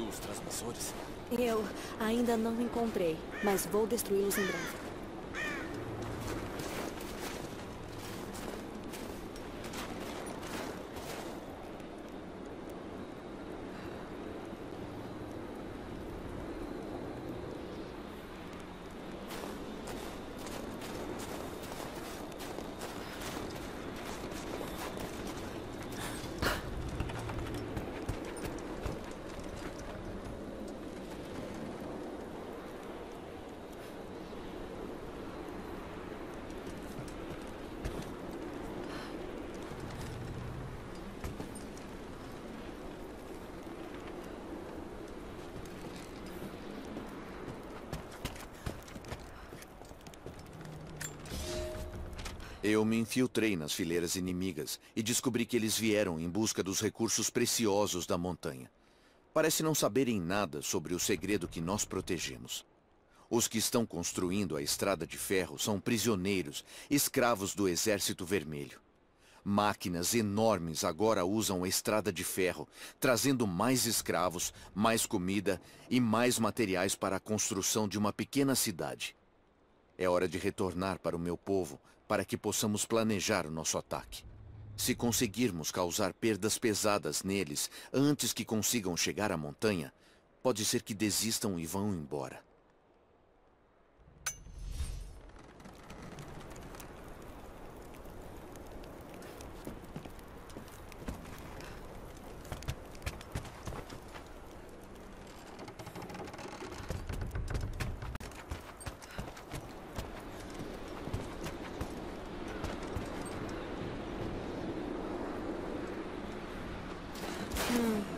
os transmissores? Eu ainda não encontrei, mas vou destruí-los em breve. Eu me infiltrei nas fileiras inimigas e descobri que eles vieram em busca dos recursos preciosos da montanha. Parece não saberem nada sobre o segredo que nós protegemos. Os que estão construindo a estrada de ferro são prisioneiros, escravos do Exército Vermelho. Máquinas enormes agora usam a estrada de ferro, trazendo mais escravos, mais comida e mais materiais para a construção de uma pequena cidade. É hora de retornar para o meu povo para que possamos planejar o nosso ataque. Se conseguirmos causar perdas pesadas neles antes que consigam chegar à montanha, pode ser que desistam e vão embora.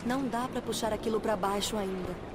Não dá pra puxar aquilo pra baixo ainda.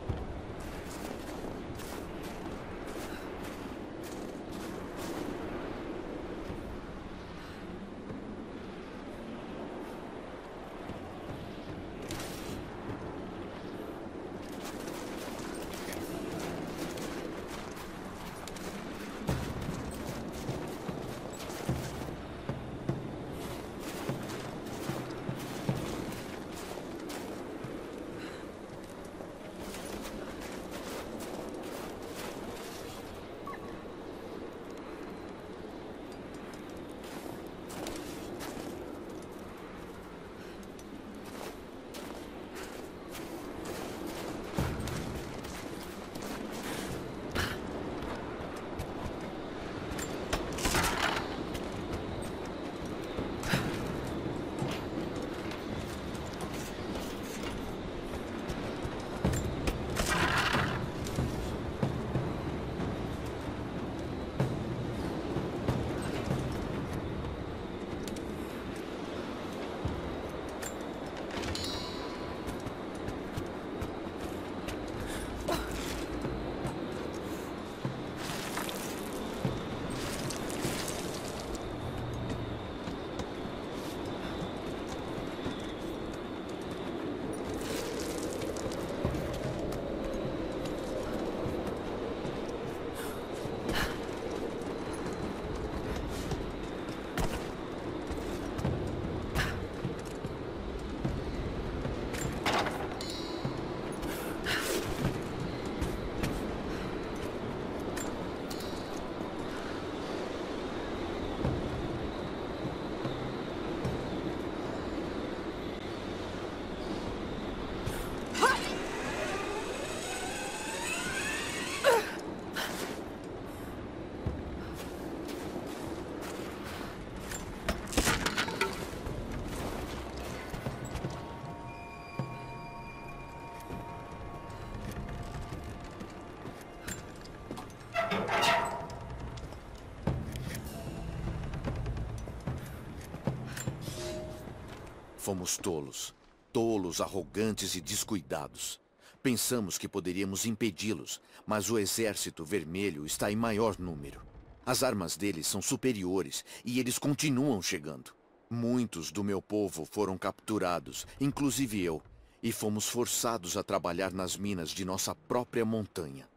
Fomos tolos. Tolos, arrogantes e descuidados. Pensamos que poderíamos impedi-los, mas o exército vermelho está em maior número. As armas deles são superiores e eles continuam chegando. Muitos do meu povo foram capturados, inclusive eu, e fomos forçados a trabalhar nas minas de nossa própria montanha.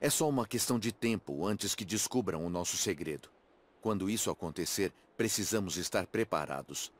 É só uma questão de tempo antes que descubram o nosso segredo. Quando isso acontecer, precisamos estar preparados.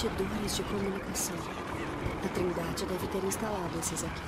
Repetidores de comunicação. A Trindade deve ter instalado esses aqui.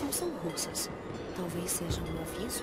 Não são russas. Talvez sejam um aviso?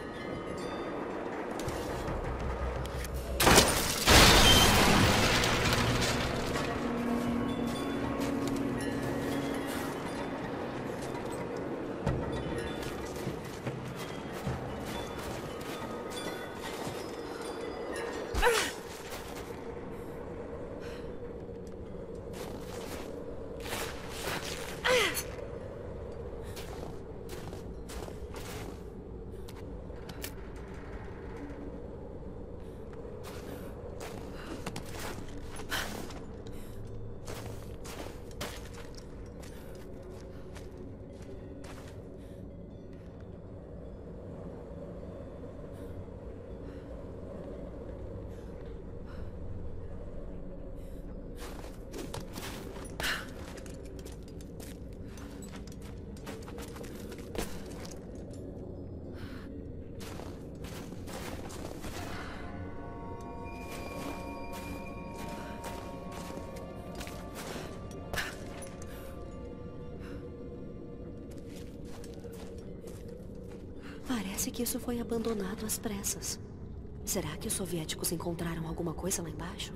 Parece que isso foi abandonado às pressas. Será que os soviéticos encontraram alguma coisa lá embaixo?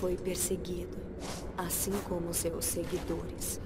Foi perseguido, assim como seus seguidores.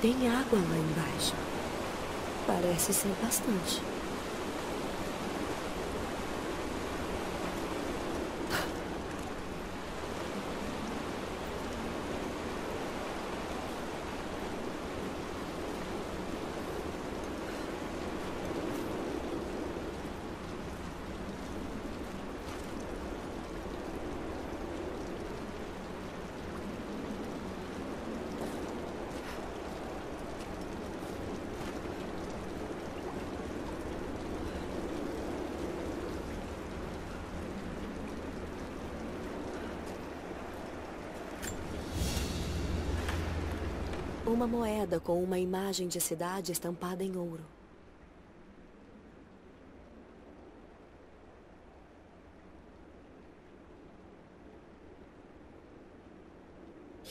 Tem água lá embaixo. Parece ser bastante. Uma moeda com uma imagem de cidade estampada em ouro.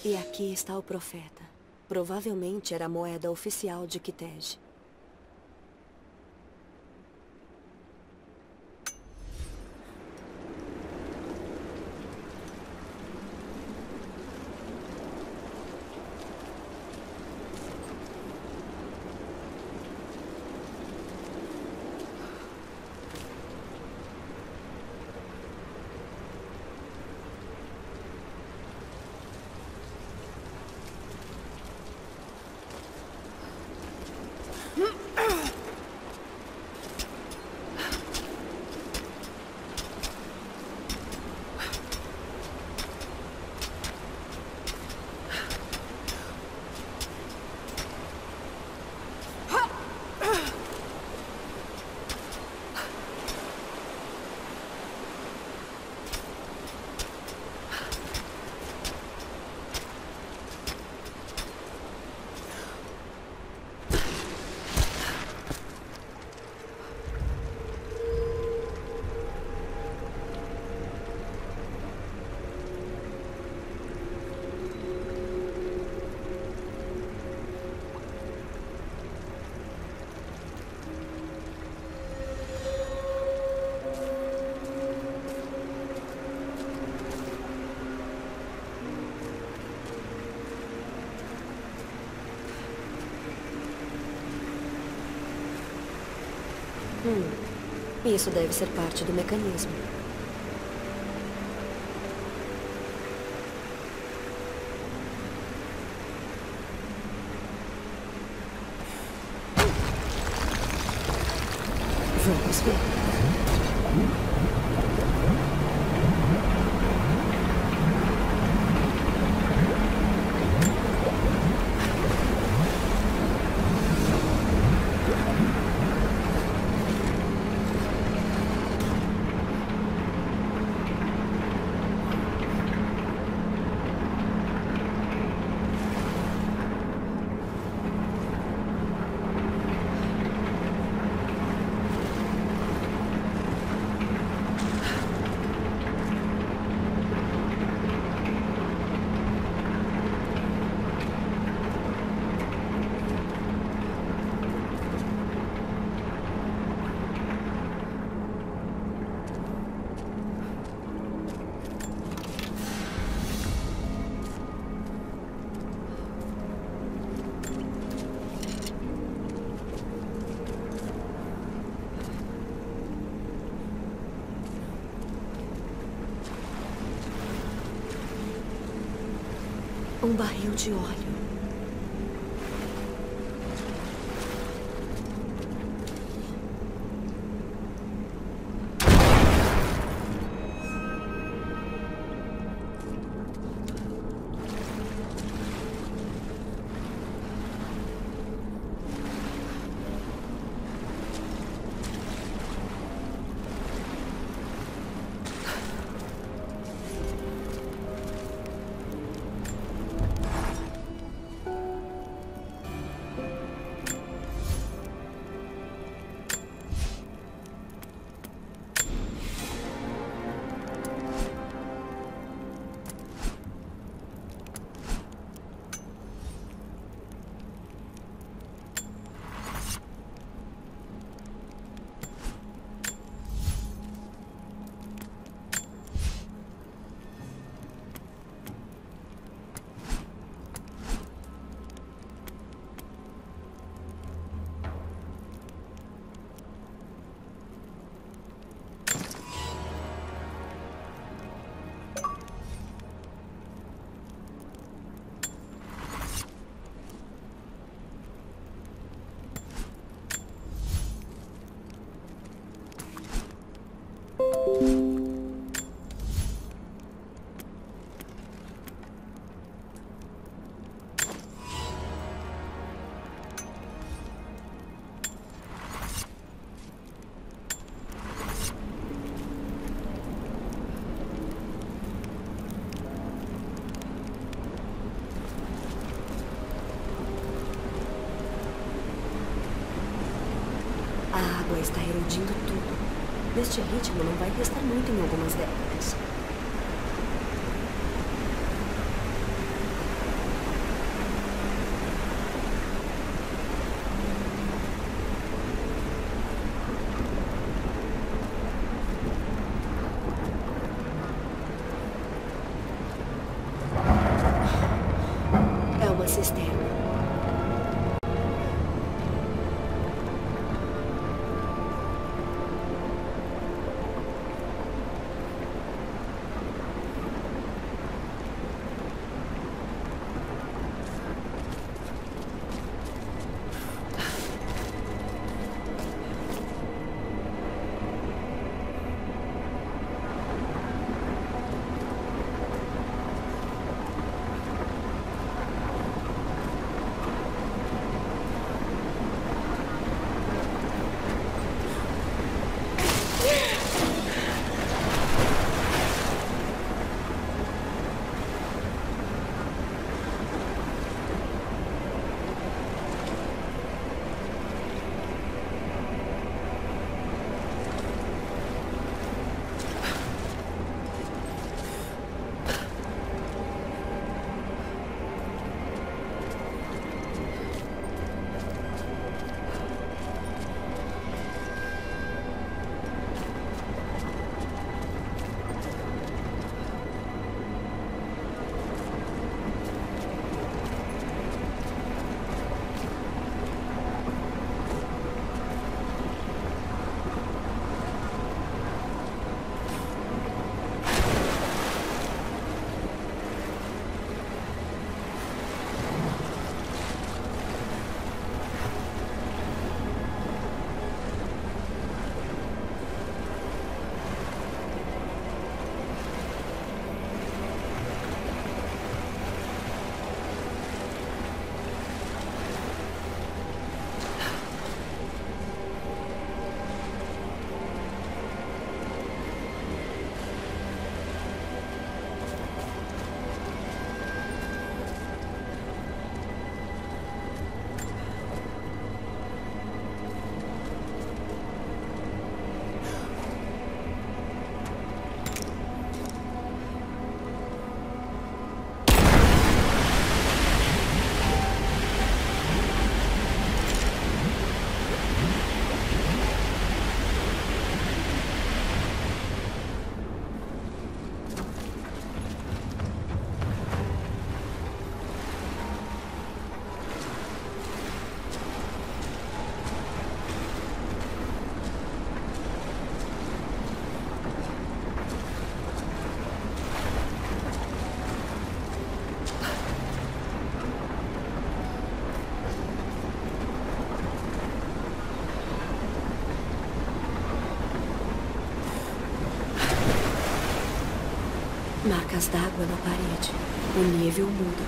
E aqui está o profeta. Provavelmente era a moeda oficial de Kitej. Isso deve ser parte do mecanismo. Um barril está erodindo tudo. Neste ritmo, não vai restar muito em algumas décadas. Marcas d'água na parede. O nível muda.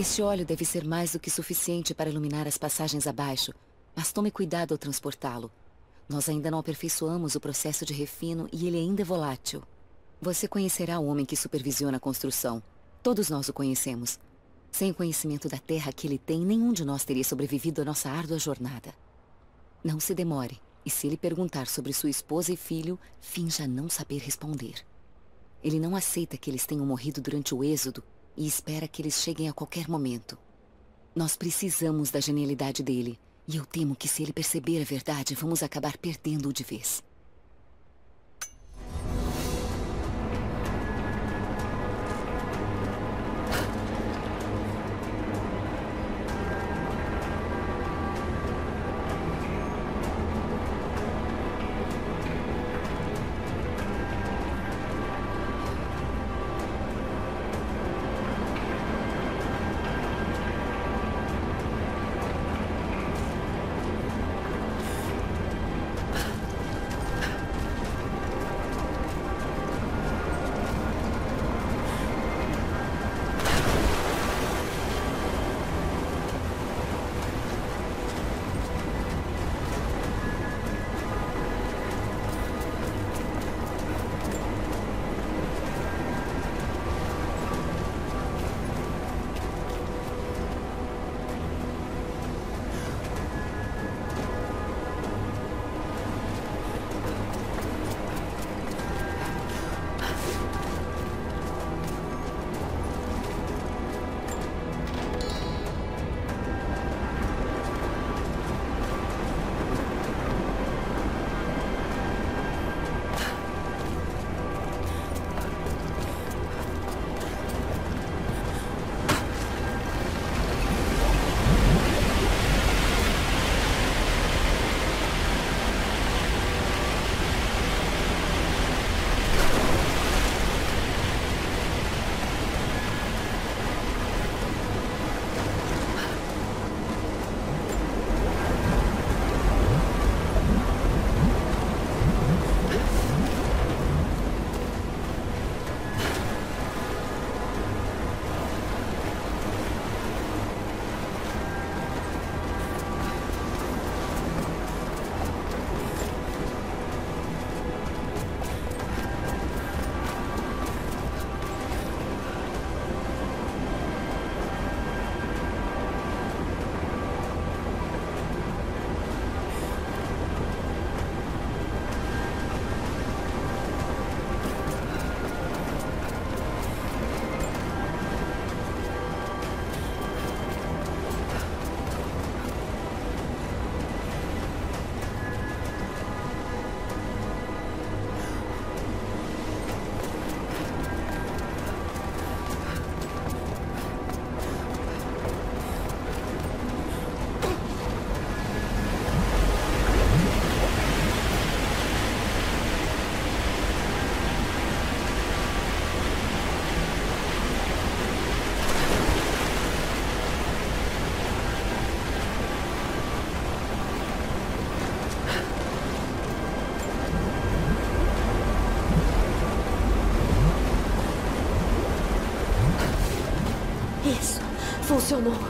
Este óleo deve ser mais do que suficiente para iluminar as passagens abaixo, mas tome cuidado ao transportá-lo. Nós ainda não aperfeiçoamos o processo de refino e ele ainda é volátil. Você conhecerá o homem que supervisiona a construção. Todos nós o conhecemos. Sem o conhecimento da terra que ele tem, nenhum de nós teria sobrevivido à nossa árdua jornada. Não se demore, e se ele perguntar sobre sua esposa e filho, finja não saber responder. Ele não aceita que eles tenham morrido durante o êxodo e espera que eles cheguem a qualquer momento. Nós precisamos da genialidade dele, e eu temo que se ele perceber a verdade, vamos acabar perdendo-o de vez. Funcionou.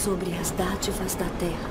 Sobre as dádivas da terra.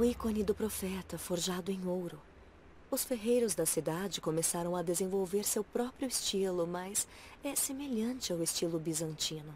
O ícone do profeta, forjado em ouro. Os ferreiros da cidade começaram a desenvolver seu próprio estilo, mas é semelhante ao estilo bizantino.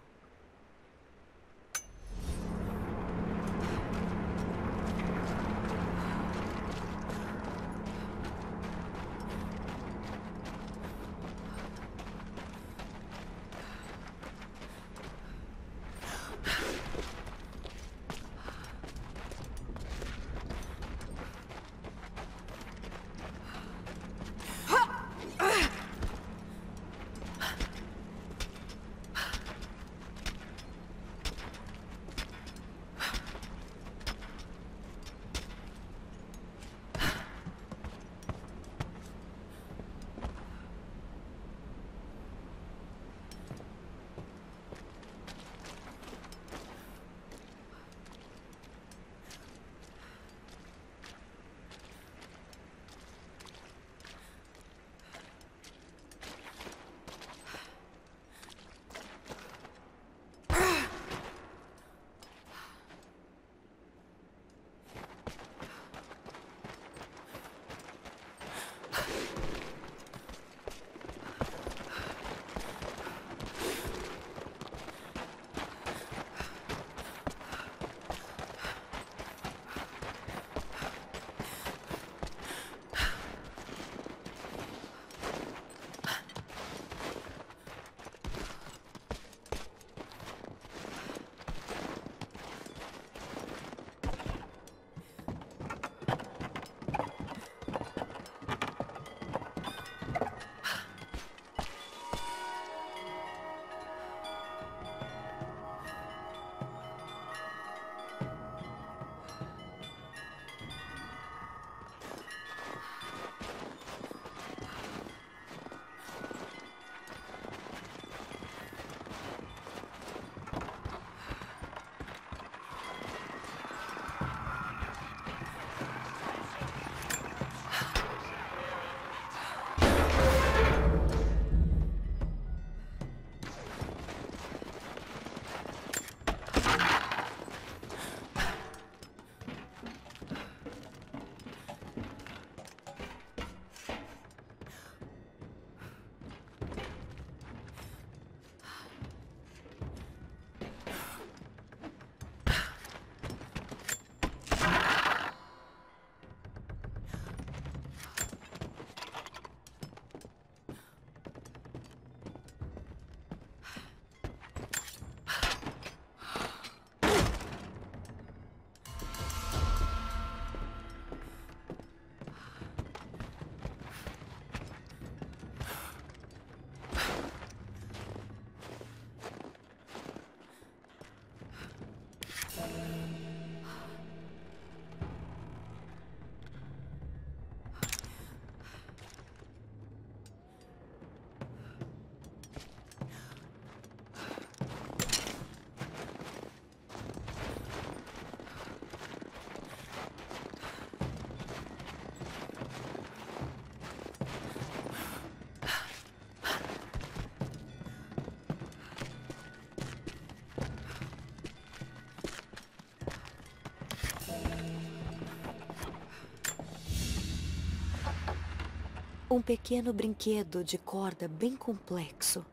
Um pequeno brinquedo de corda bem complexo,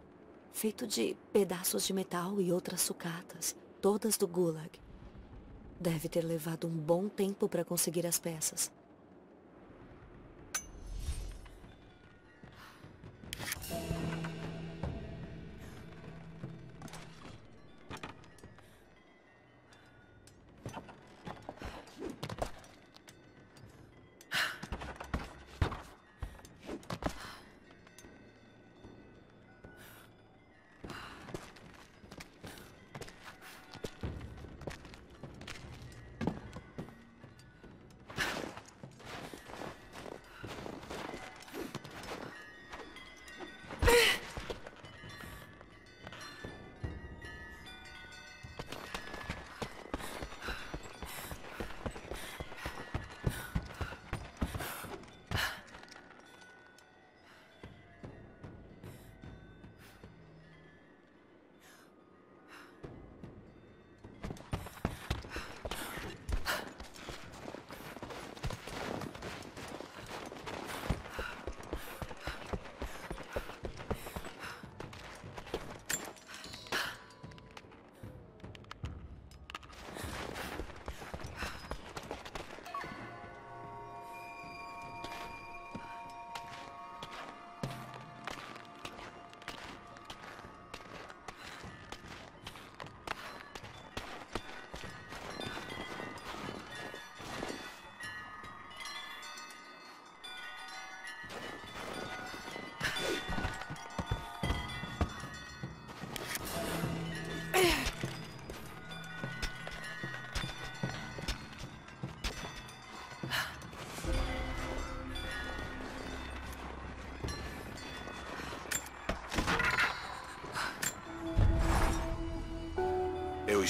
feito de pedaços de metal e outras sucatas, todas do Gulag. Deve ter levado um bom tempo para conseguir as peças.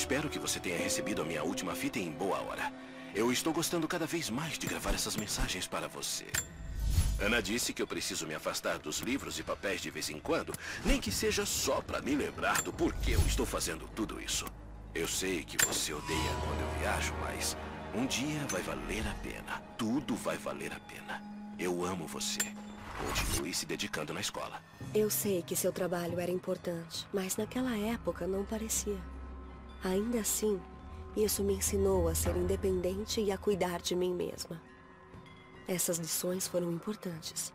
Espero que você tenha recebido a minha última fita em boa hora. Eu estou gostando cada vez mais de gravar essas mensagens para você. Ana disse que eu preciso me afastar dos livros e papéis de vez em quando, nem que seja só para me lembrar do porquê eu estou fazendo tudo isso. Eu sei que você odeia quando eu viajo, mas um dia vai valer a pena. Tudo vai valer a pena. Eu amo você. Continue se dedicando na escola. Eu sei que seu trabalho era importante, mas naquela época não parecia. Ainda assim, isso me ensinou a ser independente e a cuidar de mim mesma. Essas lições foram importantes.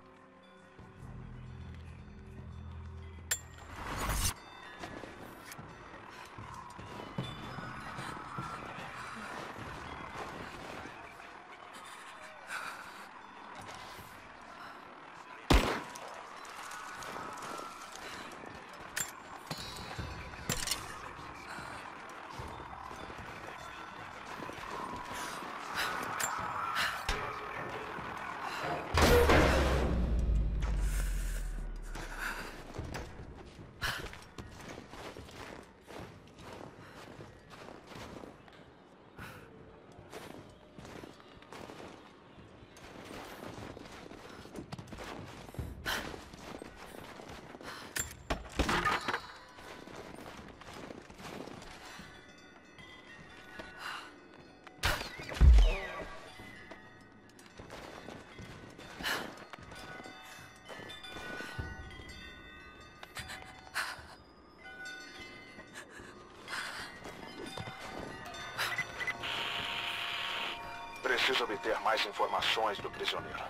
Preciso obter mais informações do prisioneiro.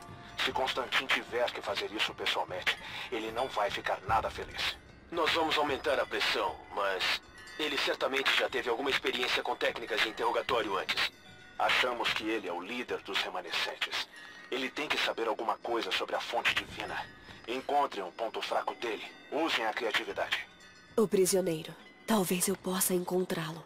Se Constantin tiver que fazer isso pessoalmente, ele não vai ficar nada feliz. Nós vamos aumentar a pressão, mas ele certamente já teve alguma experiência com técnicas de interrogatório antes. Achamos que ele é o líder dos remanescentes. Ele tem que saber alguma coisa sobre a fonte divina. Encontrem um ponto fraco dele. Usem a criatividade. O prisioneiro. Talvez eu possa encontrá-lo.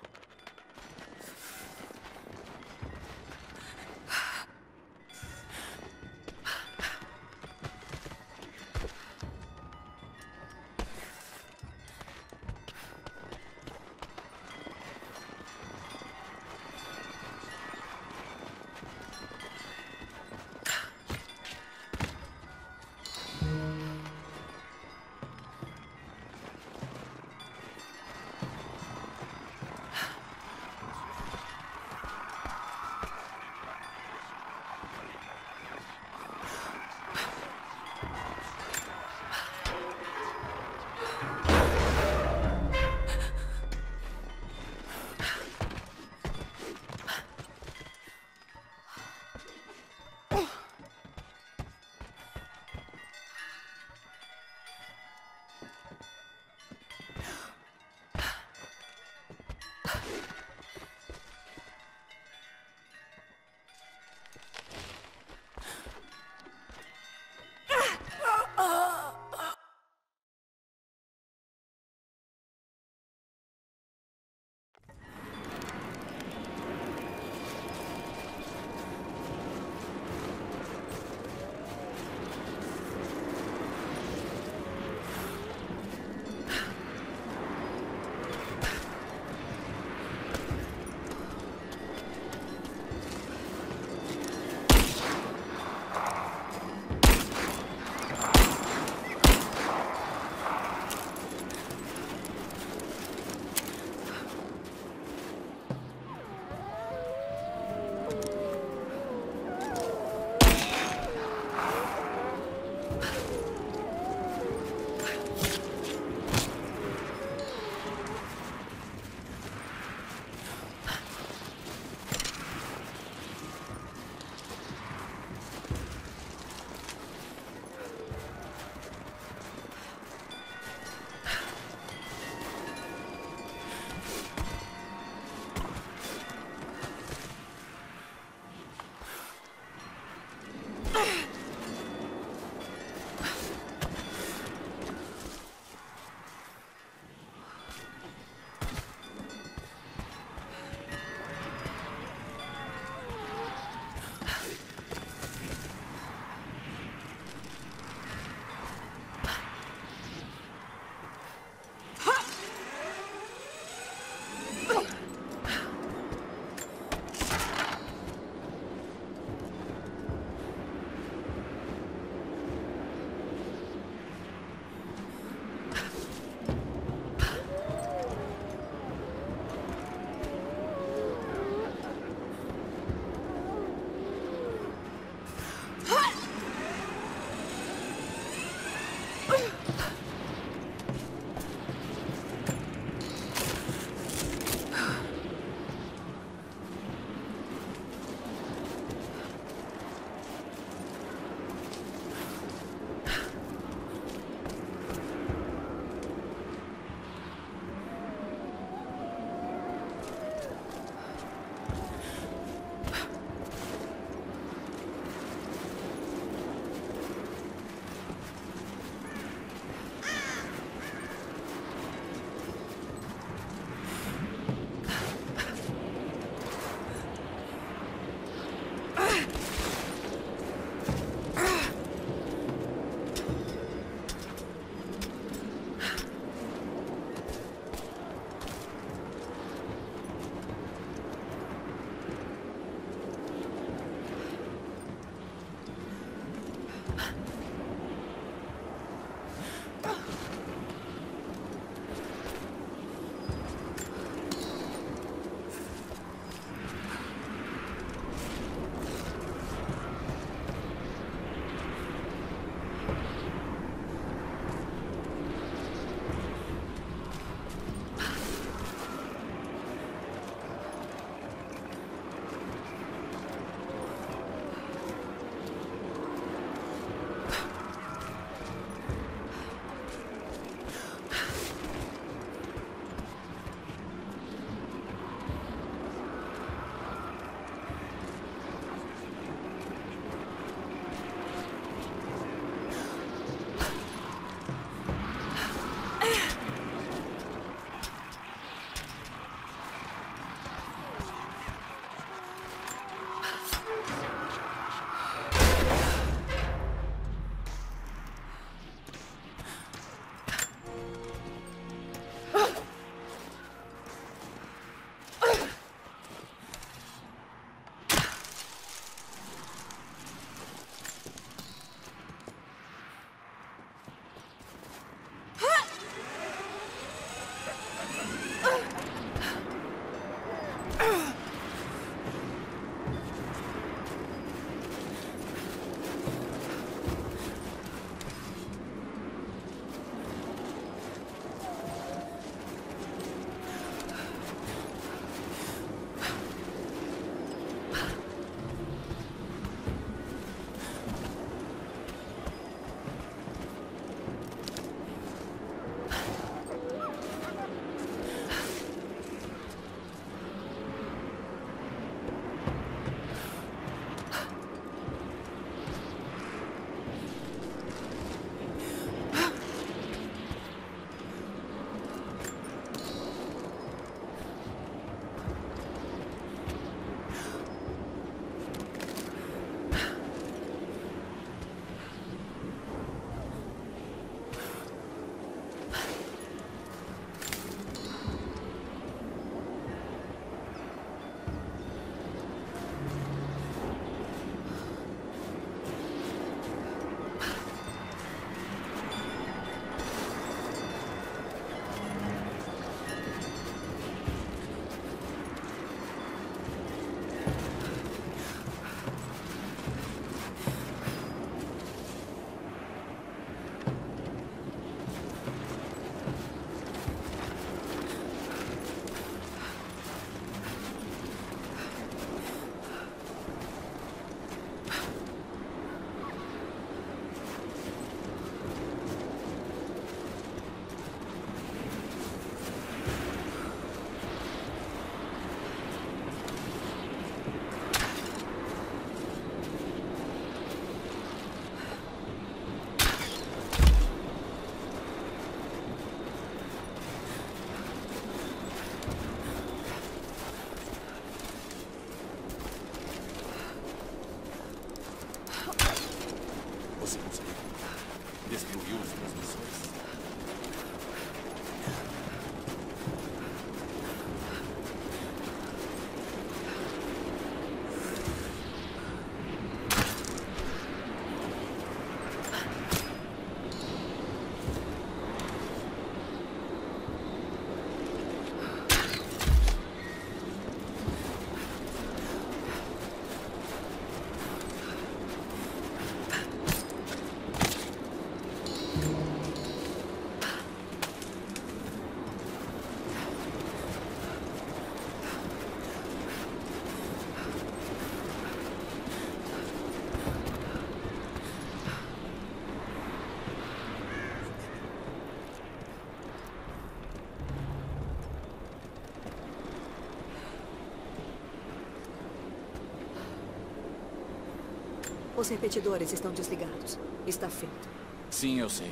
Os repetidores estão desligados. Está feito. Sim, eu sei.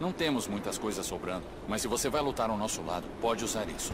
Não temos muitas coisas sobrando, mas se você vai lutar ao nosso lado, pode usar isso.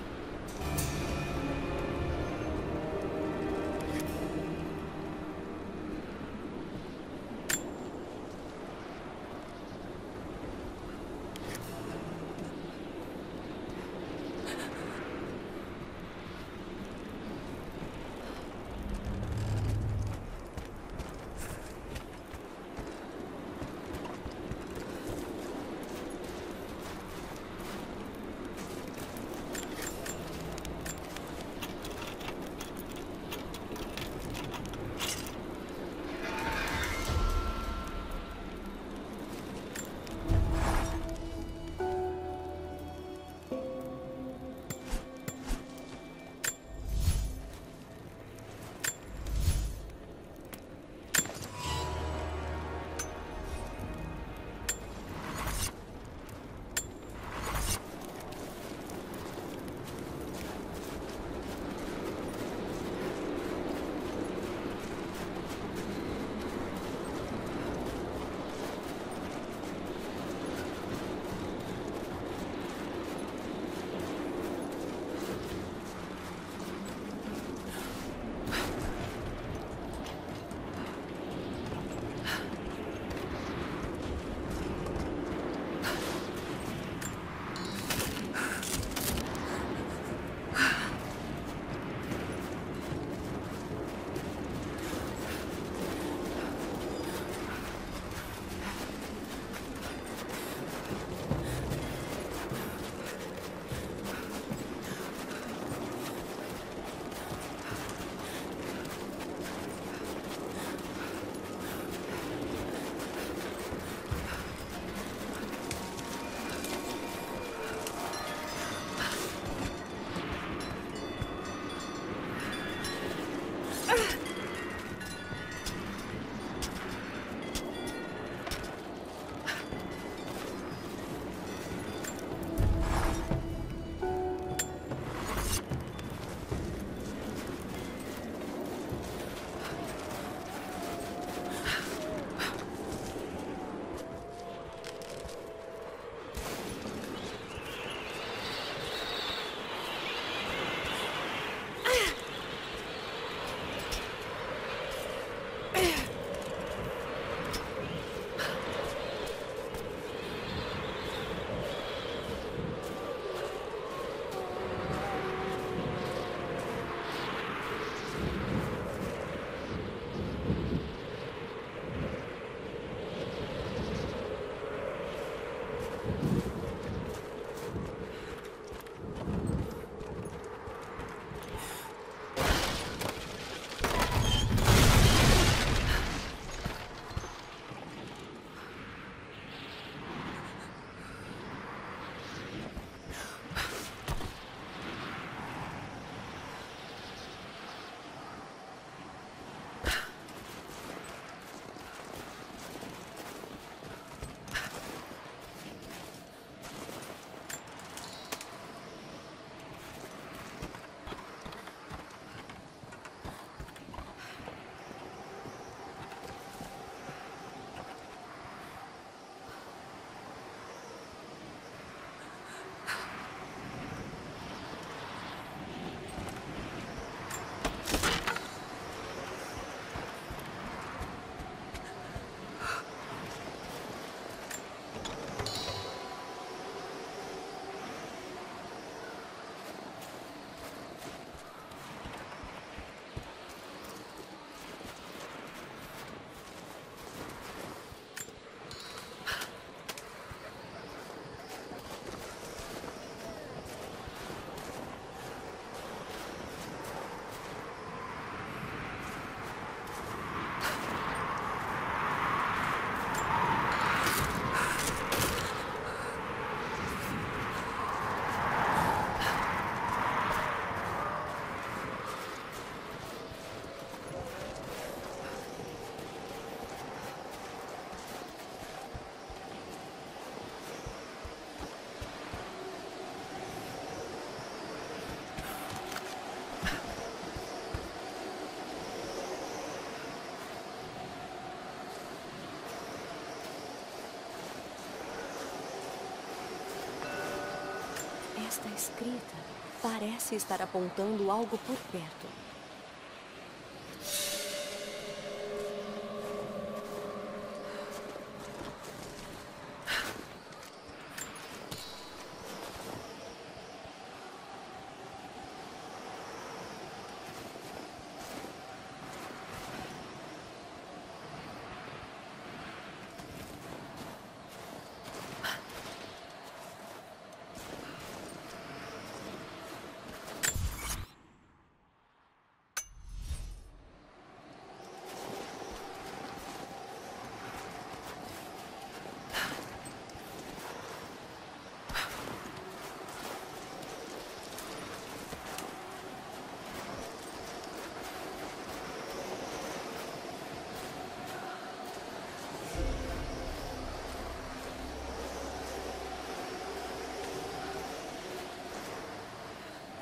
Esta escrita parece estar apontando algo por perto.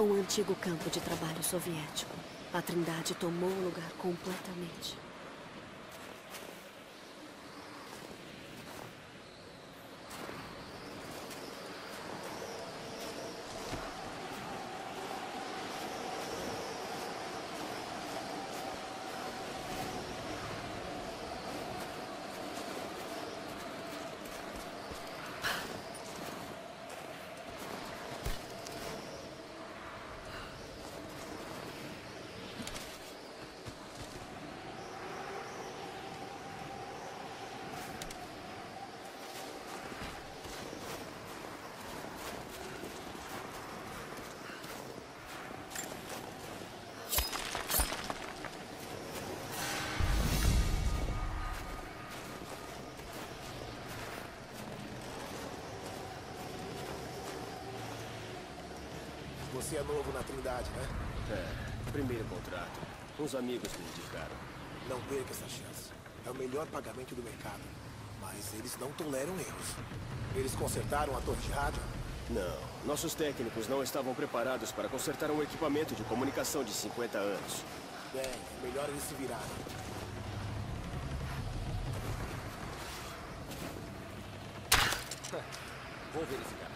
Um antigo campo de trabalho soviético. A Trindade tomou o lugar completamente. Você é novo na Trindade, né? É, primeiro contrato. Uns amigos me indicaram. Não perca essa chance. É o melhor pagamento do mercado. Mas eles não toleram erros. Eles consertaram a torre de rádio? Não. Nossos técnicos não estavam preparados para consertar um equipamento de comunicação de 50 anos. Bem, é melhor eles se virarem. Vou verificar.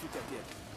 Fique atento.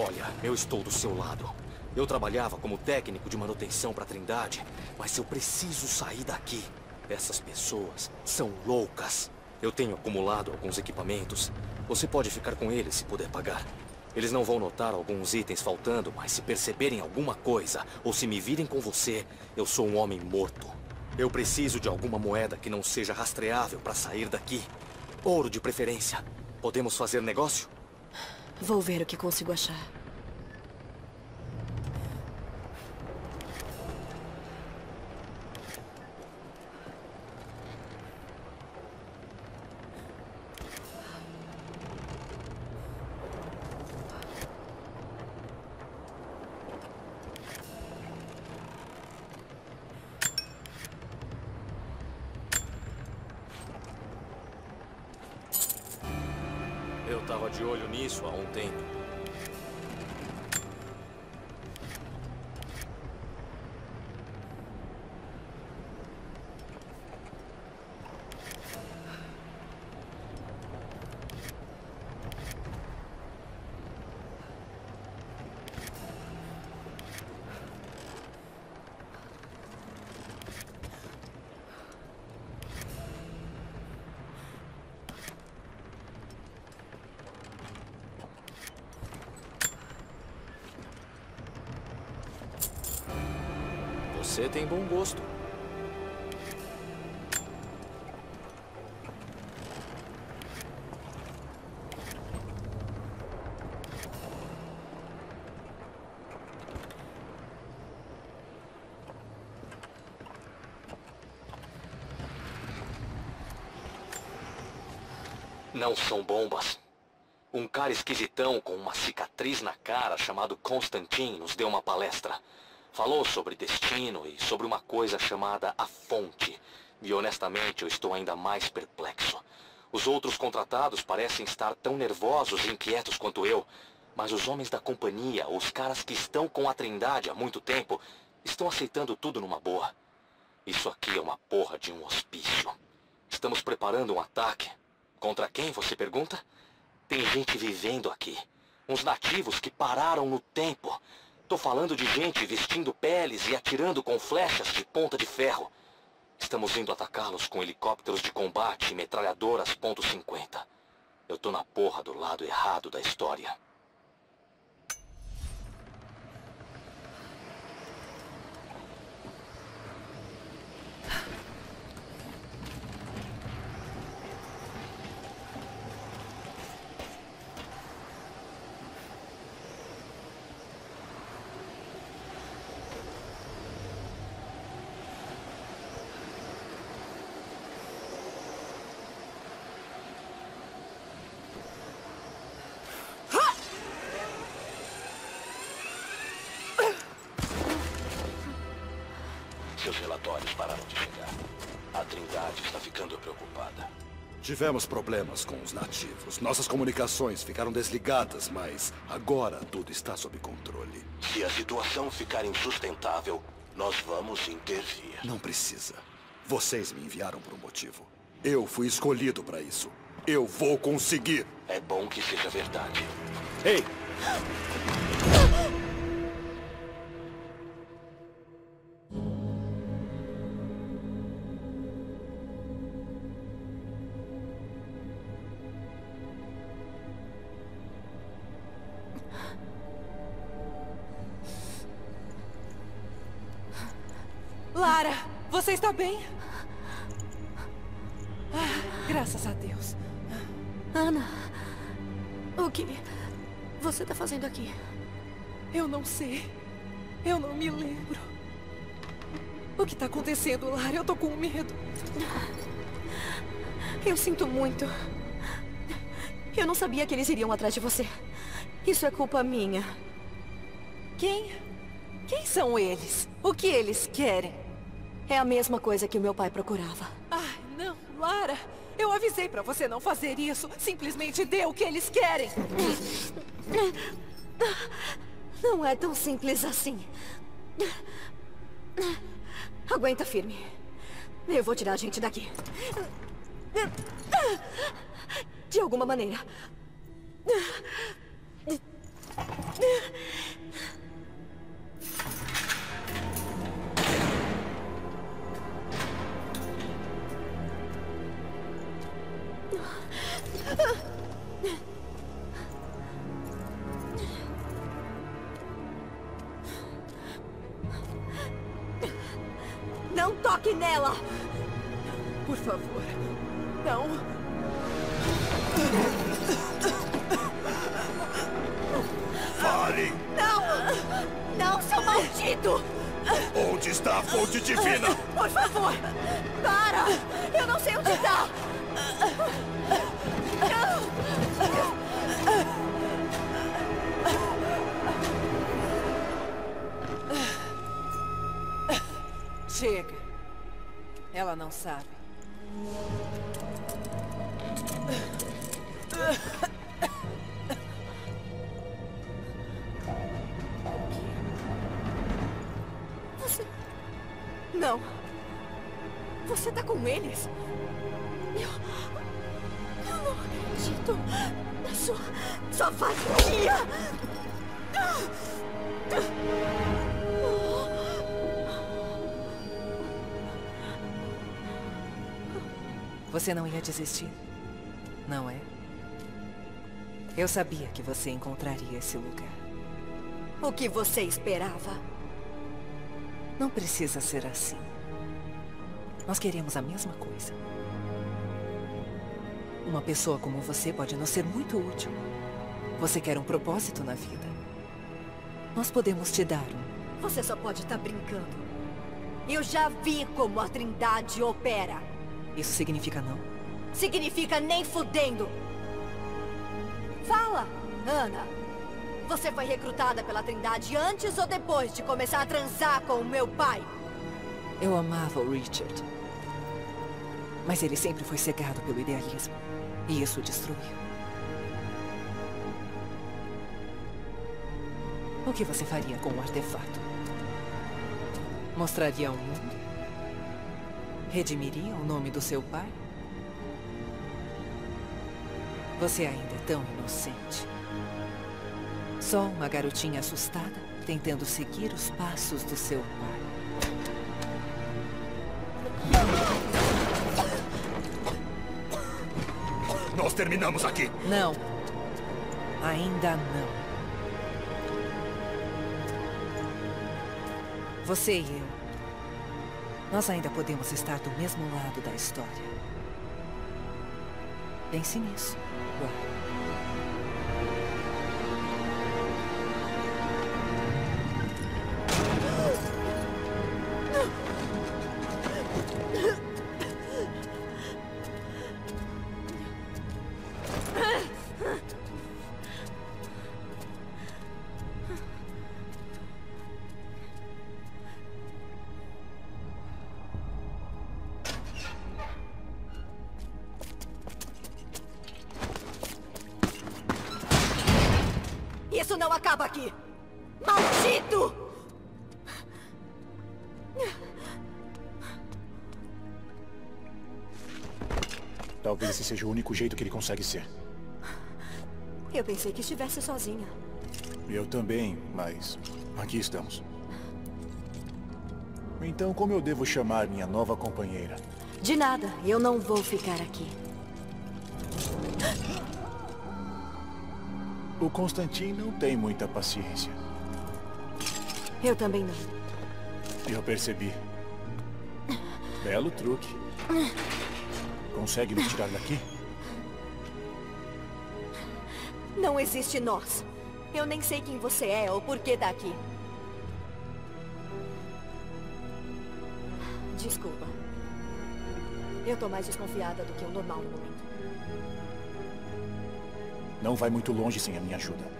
Olha, eu estou do seu lado. Eu trabalhava como técnico de manutenção para Trindade, mas eu preciso sair daqui. Essas pessoas são loucas. Eu tenho acumulado alguns equipamentos. Você pode ficar com eles se puder pagar. Eles não vão notar alguns itens faltando, mas se perceberem alguma coisa, ou se me virem com você, eu sou um homem morto. Eu preciso de alguma moeda que não seja rastreável para sair daqui. Ouro de preferência. Podemos fazer negócio? Vou ver o que consigo achar. Bom gosto. Não são bombas. Um cara esquisitão com uma cicatriz na cara chamado Constantin nos deu uma palestra. Falou sobre destino e sobre uma coisa chamada a fonte. E honestamente eu estou ainda mais perplexo. Os outros contratados parecem estar tão nervosos e inquietos quanto eu. Mas os homens da companhia, os caras que estão com a Trindade há muito tempo, estão aceitando tudo numa boa. Isso aqui é uma porra de um hospício. Estamos preparando um ataque. Contra quem, você pergunta? Tem gente vivendo aqui. Uns nativos que pararam no tempo. Tô falando de gente vestindo peles e atirando com flechas de ponta de ferro. Estamos indo atacá-los com helicópteros de combate e metralhadoras .50. Eu tô na porra do lado errado da história. Tivemos problemas com os nativos. Nossas comunicações ficaram desligadas, mas agora tudo está sob controle. Se a situação ficar insustentável, nós vamos intervir. Não precisa. Vocês me enviaram por um motivo. Eu fui escolhido para isso. Eu vou conseguir. É bom que seja verdade. Ei! Você está bem? Ah, graças a Deus. Ana, o que você está fazendo aqui? Eu não sei. Eu não me lembro. O que está acontecendo, Lara? Eu tô com medo. Eu sinto muito. Eu não sabia que eles iriam atrás de você. Isso é culpa minha. Quem? Quem são eles? O que eles querem? É a mesma coisa que o meu pai procurava. Ai, não, Lara. Eu avisei pra você não fazer isso. Simplesmente dê o que eles querem. Não é tão simples assim. Aguenta firme. Eu vou tirar a gente daqui. De alguma maneira. Toque nela! Por favor. Não. Fale! Não! Não, seu maldito! Onde está a fonte divina? Por favor! Para! Eu não sei onde está! Chega. Ela não sabe. Você... Não. Você tá com eles? Eu... Eu não acredito na sua... sua vadia! Você não ia desistir? Não é? Eu sabia que você encontraria esse lugar. O que você esperava? Não precisa ser assim. Nós queremos a mesma coisa. Uma pessoa como você pode nos ser muito útil. Você quer um propósito na vida. Nós podemos te dar um. Você só pode estar brincando. Eu já vi como a Trindade opera. Isso significa não? Significa nem fudendo. Fala, Ana. Você foi recrutada pela Trindade antes ou depois de começar a transar com o meu pai? Eu amava o Richard. Mas ele sempre foi cegado pelo idealismo. E isso o destruiu. O que você faria com o artefato? Mostraria ao mundo? Redimiria o nome do seu pai? Você ainda é tão inocente. Só uma garotinha assustada, tentando seguir os passos do seu pai. Nós terminamos aqui. Não. Ainda não. Você e eu. Nós ainda podemos estar do mesmo lado da história. Pense nisso. Ué. Seja o único jeito que ele consegue ser. Eu pensei que estivesse sozinha. Eu também, mas aqui estamos. Então, como eu devo chamar minha nova companheira? De nada, eu não vou ficar aqui. O Constantin não tem muita paciência. Eu também não. Eu percebi. Belo truque. Consegue nos tirar daqui? Não existe nós. Eu nem sei quem você é ou por que tá aqui. Desculpa. Eu tô mais desconfiada do que o normal no momento. Não vai muito longe sem a minha ajuda.